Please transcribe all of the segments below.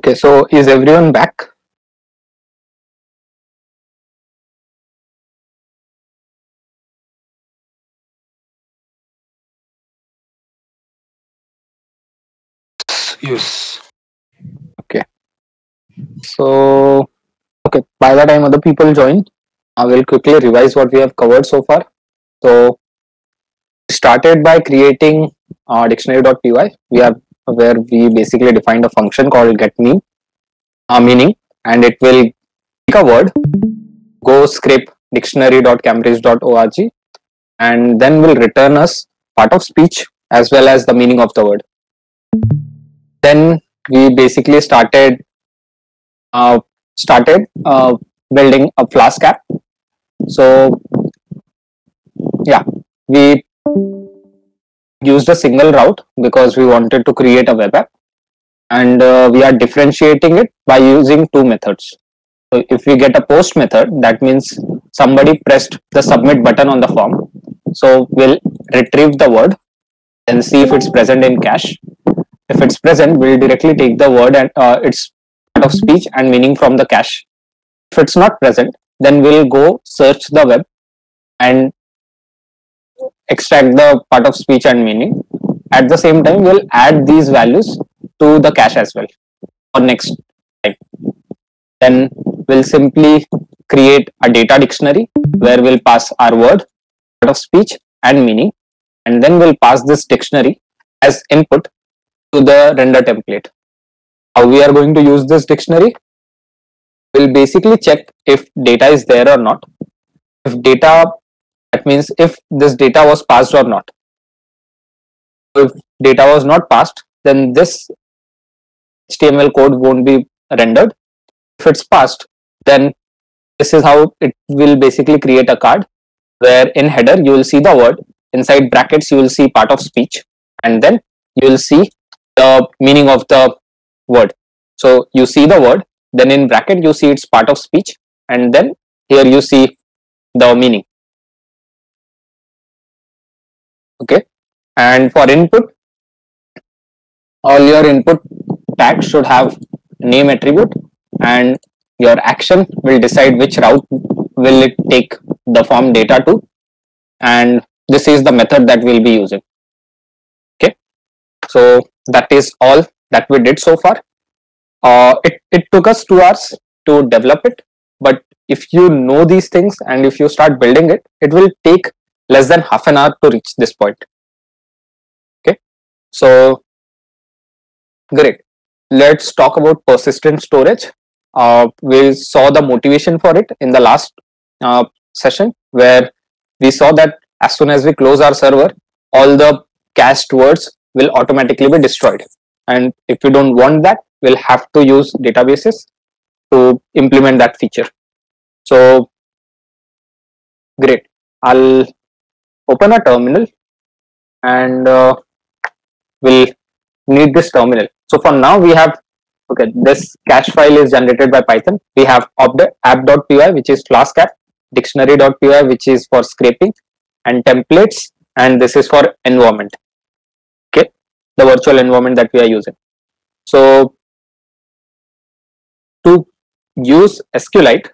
Okay, so is everyone back? Yes. Okay. So, okay, by the time other people join, I will quickly revise what we have covered so far. So, started by creating uh, dictionary.py. We have where we basically defined a function called uh, meaning, and it will take a word, go scrape dictionary.cambridge.org, and then will return us part of speech as well as the meaning of the word. Then we basically started uh, started uh, building a Flask app. So yeah, we used a single route because we wanted to create a web app and uh, we are differentiating it by using two methods. So if we get a post method, that means somebody pressed the submit button on the form. So we'll retrieve the word and see if it's present in cache. If it's present, we'll directly take the word and uh, its part of speech and meaning from the cache. If it's not present, then we'll go search the web and extract the part of speech and meaning. At the same time, we'll add these values to the cache as well for next time. Then we'll simply create a data dictionary where we'll pass our word, part of speech and meaning, and then we'll pass this dictionary as input to the render template. How we are going to use this dictionary? We'll basically check if data is there or not. If data, that means if this data was passed or not. If data was not passed, then this HTML code won't be rendered. If it's passed, then this is how it will basically create a card where in header you will see the word, inside brackets you will see part of speech, and then you will see the meaning of the word. So you see the word, then in bracket you see its part of speech, and then here you see the meaning. Okay, and for input, all your input tags should have name attribute, and your action will decide which route will it take the form data to, and this is the method that we'll be using. Okay, so that is all that we did so far. Uh, it, it took us two hours to develop it, but if you know these things and if you start building it, it will take less than half an hour to reach this point. Okay, so great. Let's talk about persistent storage. Uh, we saw the motivation for it in the last uh, session where we saw that as soon as we close our server, all the cached words will automatically be destroyed. And if you don't want that, we'll have to use databases to implement that feature. So great. I'll open a terminal and uh, we'll need this terminal. So for now we have, okay, this cache file is generated by Python. We have app.py, which is Flask app, dictionary.py, which is for scraping and templates. And this is for environment Okay, the virtual environment that we are using. So to use SQLite,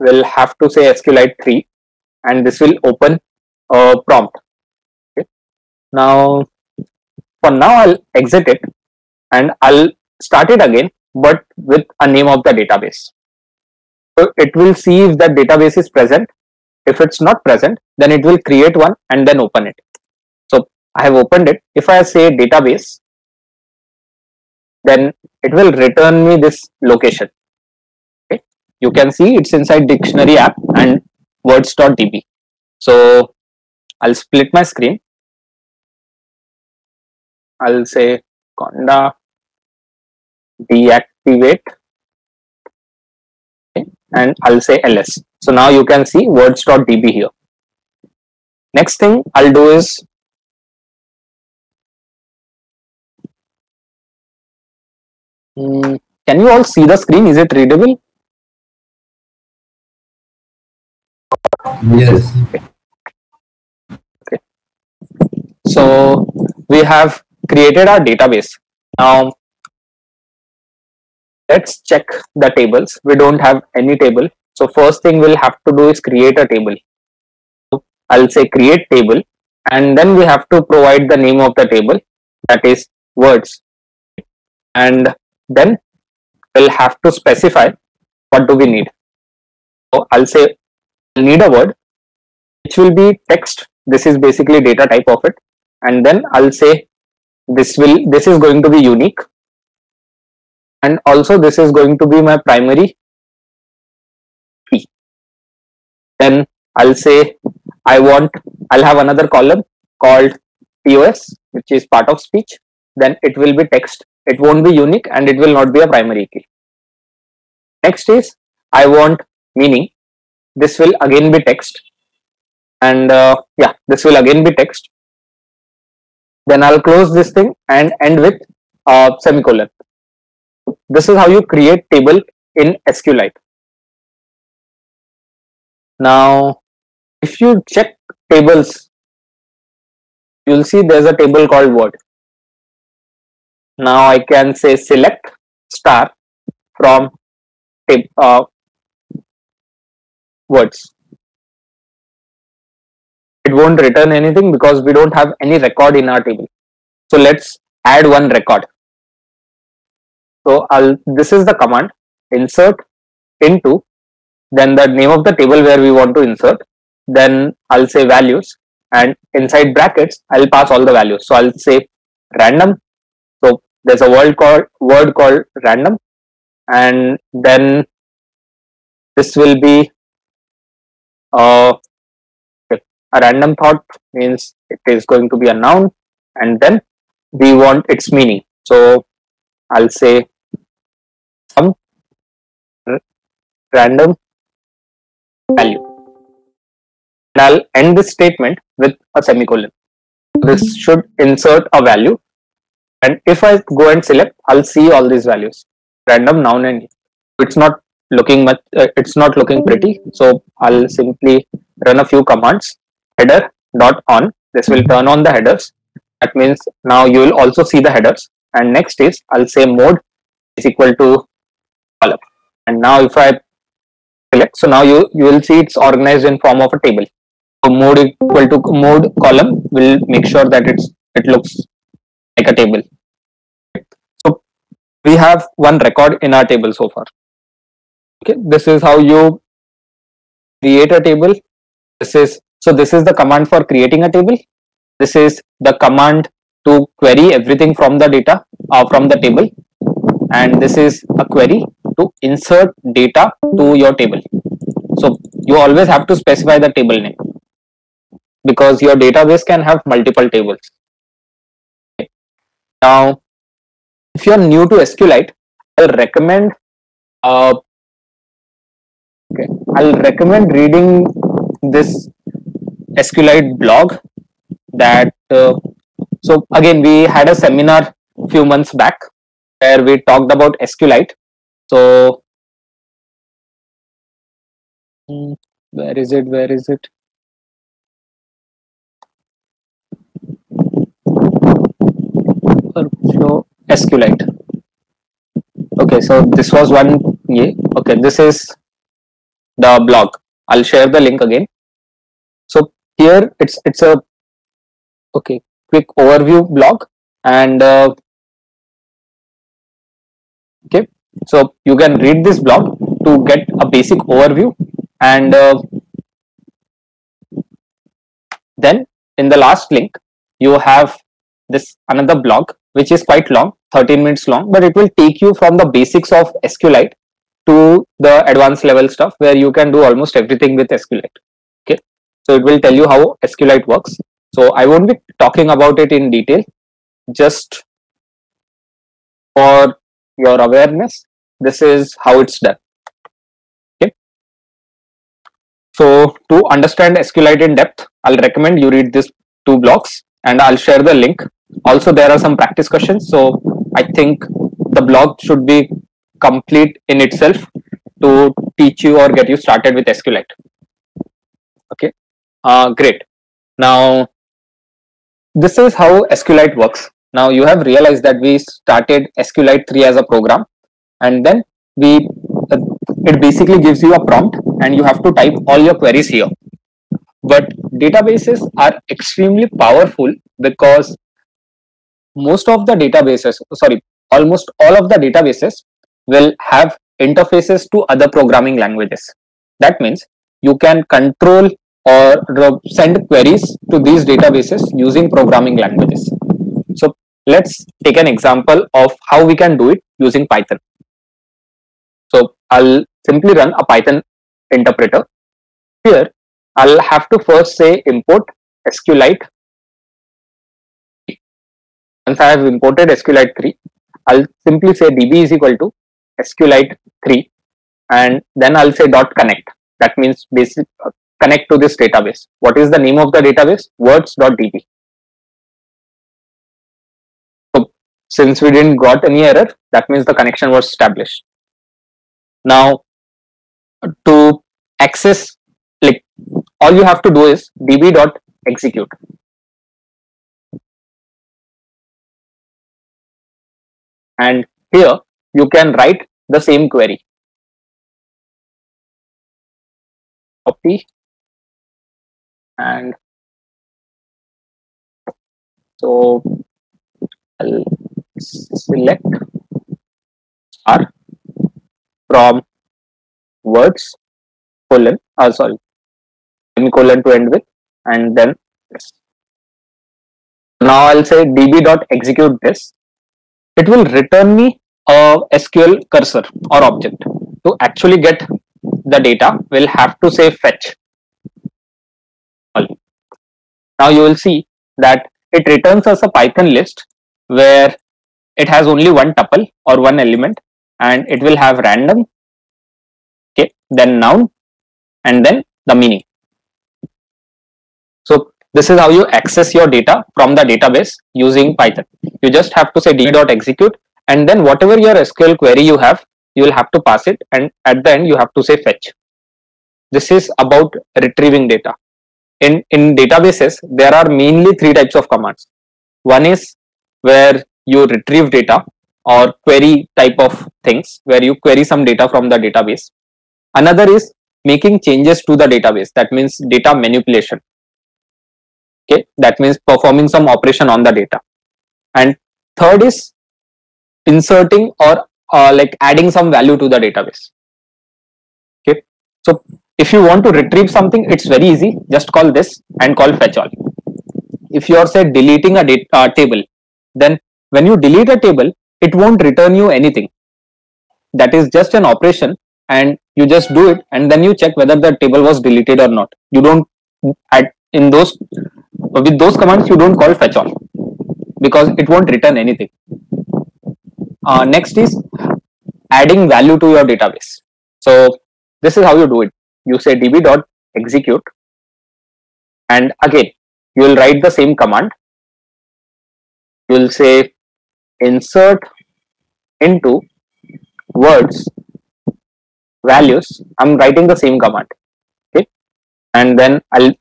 we'll have to say SQLite 3 and this will open a prompt. Okay. Now, for now, I'll exit it and I'll start it again, but with a name of the database. So it will see if that database is present. If it's not present, then it will create one and then open it. So I have opened it. If I say database, then it will return me this location. Okay. You can see it's inside dictionary app and words.db. So I'll split my screen. I'll say conda deactivate okay. and I'll say ls. So now you can see words.db here. Next thing I'll do is Mm, can you all see the screen? Is it readable? Yes. Okay. So we have created our database. Now let's check the tables. We don't have any table. So first thing we'll have to do is create a table. So I'll say create table and then we have to provide the name of the table that is words and then we'll have to specify what do we need so i'll say need a word which will be text this is basically data type of it and then i'll say this will this is going to be unique. And also this is going to be my primary key then i'll say i want i'll have another column called pos which is part of speech. Then it will be text. It won't be unique and it will not be a primary key. Next is i want meaning. This will again be text. And uh, yeah this will again be text then i'll close this thing and end with uh, semicolon. This is how you create table in sqlite. Now if you check tables you'll see there's a table called word. Now I can say select star from uh, words. It won't return anything because we don't have any record in our table. So let's add one record. So I'll this is the command insert into then the name of the table where we want to insert then I'll say values and inside brackets I'll pass all the values so I'll say random so there's a word called word called random and then this will be uh, a random thought means it is going to be a noun and then we want its meaning. So i'll say some random value. And i'll end this statement with a semicolon. This should insert a value. And if I go and select, I'll see all these values, random, noun, and it's not looking much, uh, it's not looking pretty. So I'll simply run a few commands, header dot on. This will mm-hmm. turn on the headers. That means now you will also see the headers. And next is I'll say mode is equal to column. And now if I select, so now you you will see it's organized in form of a table. So mode equal to mode column will make sure that it's it looks like a table. So we have one record in our table so far. Okay, this is how you create a table. This is so this is the command for creating a table. This is the command to query everything from the data or uh, from the table and this is a query to insert data to your table. So you always have to specify the table name because your database can have multiple tables. Now, if you're new to SQLite, I'll recommend uh, okay, I'll recommend reading this SQLite blog that uh, so again we had a seminar few months back where we talked about SQLite. So hmm, where is it? Where is it? workflow SQLite. Okay, so this was one. Yeah, okay, this is the blog. I'll share the link again. So here it's it's a okay quick overview blog and uh, okay so you can read this blog to get a basic overview and uh, then in the last link you have this another blog which is quite long 13 minutes long but it will take you from the basics of SQLite to the advanced level stuff where you can do almost everything with SQLite so it will tell you how SQLite works. So I won't be talking about it in detail. Just for your awareness this is how it's done. Okay. So to understand SQLite in depth I'll recommend you read these two blogs and I'll share the link. Also there are some practice questions. So i think the blog should be complete in itself to teach you or get you started with sqlite uh, great. Now this is how sqlite works. Now you have realized that we started sqlite 3 as a program and then we uh, it basically gives you a prompt and you have to type all your queries here. But databases are extremely powerful because most of the databases sorry almost all of the databases will have interfaces to other programming languages. That means you can control or send queries to these databases using programming languages. So let's take an example of how we can do it using python. So i'll simply run a python interpreter. Here i'll have to first say import sqlite. Once i have imported sqlite 3 i'll simply say db is equal to sqlite 3 and then i'll say dot connect. That means basic connect to this database. What is the name of the database? words.db so since we didn't got any error that means the connection was established. Now to access like all you have to do is db dot execute and here you can write the same query. Copy and so I'll select R from words colon uh, sorry semicolon to end with and then this. Now I'll say db dot execute this. It will return me a SQL cursor or object. To actually get the data, we'll have to say fetch. Now you will see that it returns us a Python list where it has only one tuple or one element and it will have random, okay, then noun and then the meaning. So this is how you access your data from the database using Python. You just have to say d.execute and then whatever your SQL query you have, you will have to pass it and at the end you have to say fetch. This is about retrieving data. In, in databases, there are mainly three types of commands. One is where you retrieve data or query type of things where you query some data from the database. Another is making changes to the database. That means data manipulation. Okay, that means performing some operation on the data. And third is inserting or uh, like adding some value to the database okay so if you want to retrieve something it's very easy. Just call this and call fetch all. If you are say deleting a data, uh, table then when you delete a table it won't return you anything. That is just an operation and you just do it and then you check whether the table was deleted or not. You don't add in those with those commands you don't call fetch all because it won't return anything. Uh, next is adding value to your database. So this is how you do it. You say db dot execute and again you will write the same command. You will say insert into words values. I'm writing the same command. Okay. And then I'll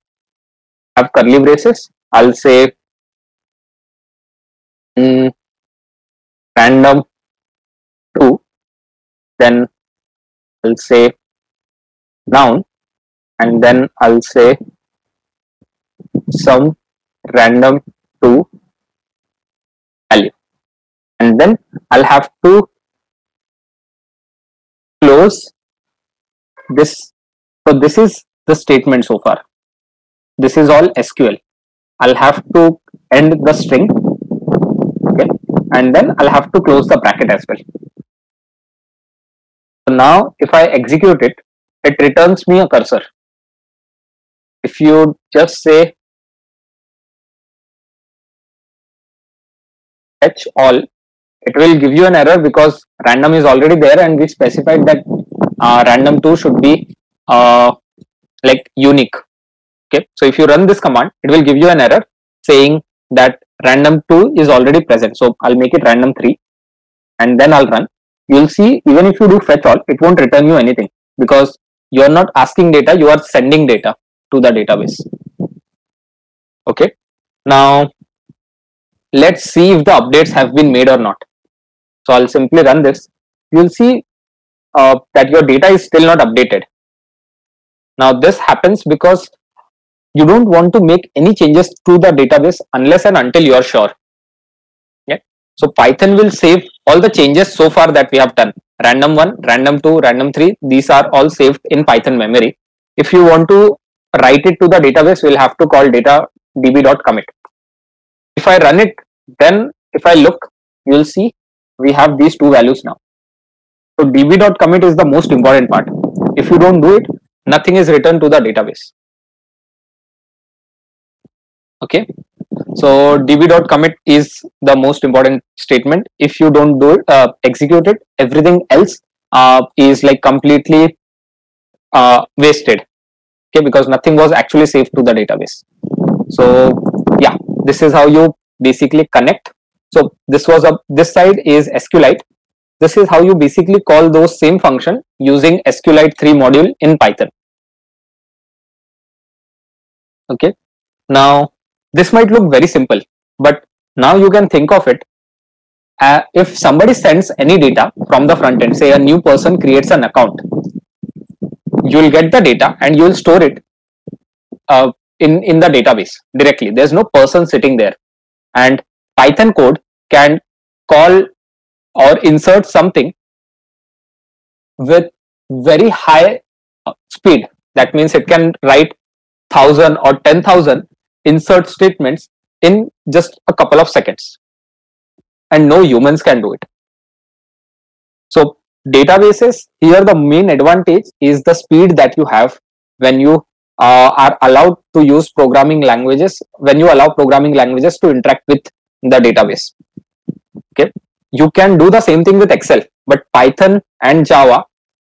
have curly braces. I'll say mm, random 2 then I'll say noun and then I'll say some random 2 value. And then I'll have to close this. So this is the statement so far. This is all SQL I'll have to end the string okay? And then I'll have to close the bracket as well. So now if I execute it, it returns me a cursor. If you just say fetch all, it will give you an error because random is already there and we specified that uh, random 2 should be uh, like unique. Okay, so if you run this command, it will give you an error saying that random 2 is already present. So I'll make it random 3 and then I'll run you'll see even if you do fetch all, it won't return you anything because you're not asking data, you are sending data to the database. Okay. Now, let's see if the updates have been made or not. So I'll simply run this you'll see uh, that your data is still not updated. Now this happens because you don't want to make any changes to the database unless and until you're sure. Yeah. So Python will save all the changes so far that we have done. Random 1, random 2, random 3, these are all saved in Python memory. If you want to write it to the database, we'll have to call data db.commit. If I run it, then if I look, you'll see we have these two values now. So db.commit is the most important part. If you don't do it, nothing is returned to the database. Okay, so db.commit is the most important statement. If you don't do it, uh, execute it, everything else uh, is like completely uh, wasted. Okay, because nothing was actually saved to the database. So yeah, this is how you basically connect. So this was a this side is SQLite this is how you basically call those same function using SQLite 3 module in Python. Okay. Now, this might look very simple, but now you can think of it. Uh, if somebody sends any data from the front end, say a new person creates an account, you will get the data and you will store it uh, in, in the database directly. There's no person sitting there. And Python code can call or insert something with very high uh, speed. That means it can write 1000 or 10,000 insert statements in just a couple of seconds. And no humans can do it. So databases, here the main advantage is the speed that you have when you uh, are allowed to use programming languages, when you allow programming languages to interact with the database. Okay you can do the same thing with excel but python and java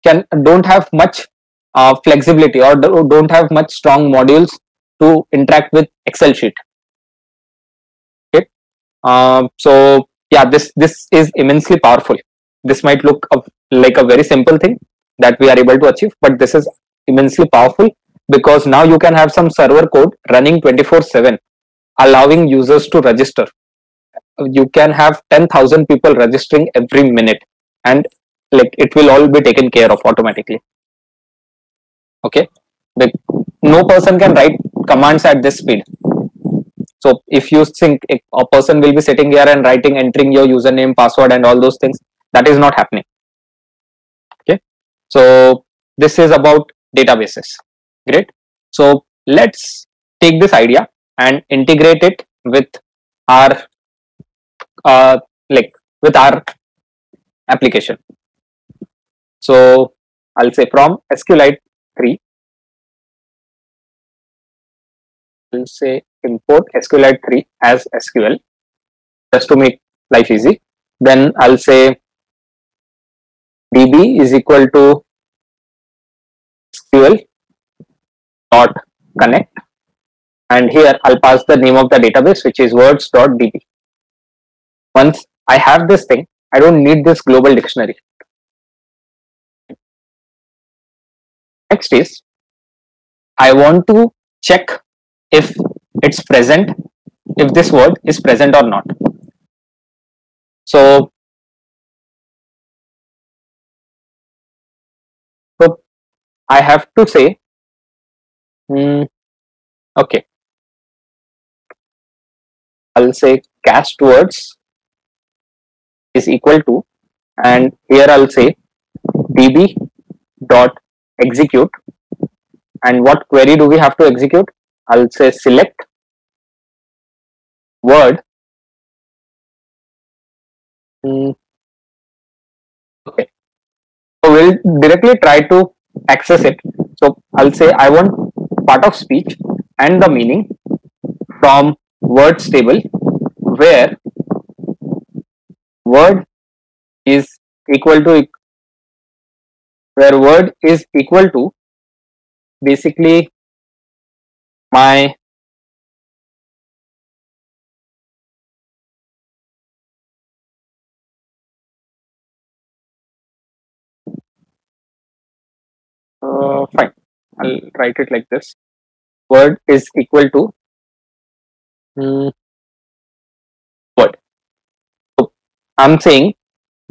can don't have much uh, flexibility or don't have much strong modules to interact with excel sheet. Okay? Uh, so yeah this this is immensely powerful. This might look like a very simple thing that we are able to achieve but this is immensely powerful because now you can have some server code running 24 7 allowing users to register. You can have 10,000 people registering every minute and like it will all be taken care of automatically. Okay? The, no person can write commands at this speed. So if you think a person will be sitting here and writing entering your username password and all those things that is not happening. Okay? So this is about databases. Great? So let's take this idea and integrate it with our uh, like with our application. So I'll say from SQLite 3, I'll say import SQLite 3 as SQL just to make life easy. Then I'll say db is equal to SQL dot connect and here I'll pass the name of the database which is words.db once I have this thing, I don't need this global dictionary. Next is, I want to check if it's present, if this word is present or not. So, so I have to say, mm, okay, I'll say cast words is equal to and here I'll say db dot execute and what query do we have to execute I'll say select word. Mm. okay. So we'll directly try to access it. So I'll say I want part of speech and the meaning from words table where word is equal to where word is equal to basically my uh, fine. I'll write it like this. Word is equal to um, I'm saying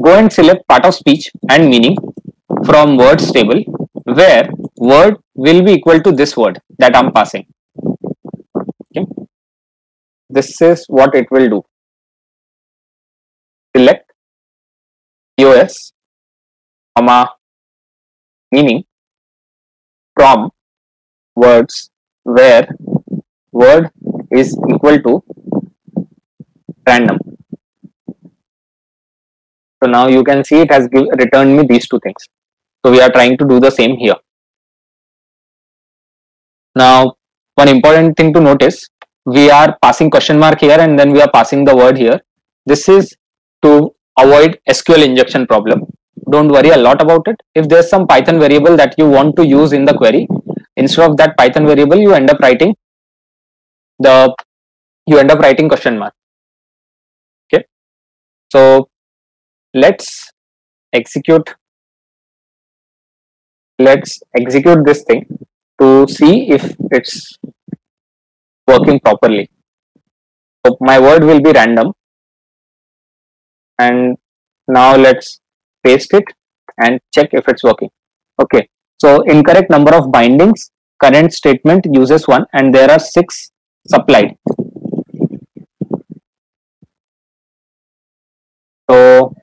go and select part of speech and meaning from words table where word will be equal to this word that I'm passing. This is what it will do. Select POS, comma, meaning from words where word is equal to random. So now you can see it has give, returned me these two things. So we are trying to do the same here. Now, one important thing to notice, we are passing question mark here and then we are passing the word here. This is to avoid SQL injection problem. Don't worry a lot about it. If there's some Python variable that you want to use in the query, instead of that Python variable, you end up writing the, you end up writing question mark. Okay. So let's execute let's execute this thing to see if it's working properly. So my word will be random. And now let's paste it and check if it's working. Okay. So incorrect number of bindings. Current statement uses one and there are six supplied. So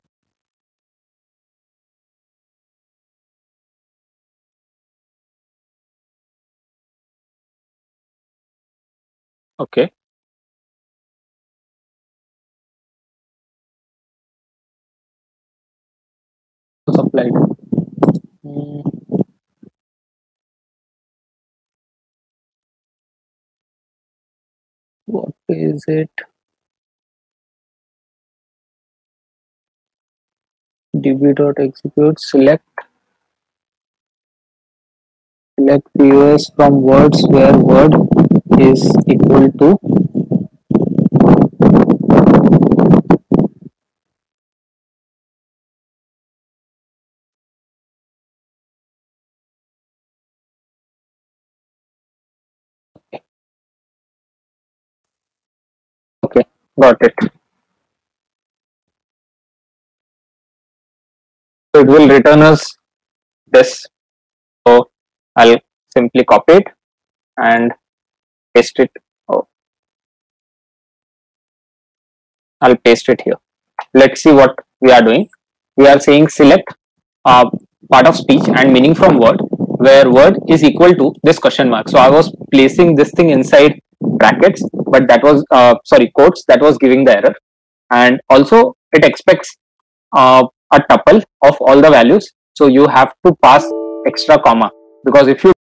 Okay. Supplied. Hmm. What is it? db.execute select select POS from words where word is equal to okay got it. So it will return us this. So i'll simply copy it and paste it. Oh. I'll paste it here. Let's see what we are doing. We are saying select uh, part of speech and meaning from word where word is equal to this question mark. So I was placing this thing inside brackets but that was uh, sorry quotes that was giving the error. And also it expects uh, a tuple of all the values. So you have to pass extra comma. Because if you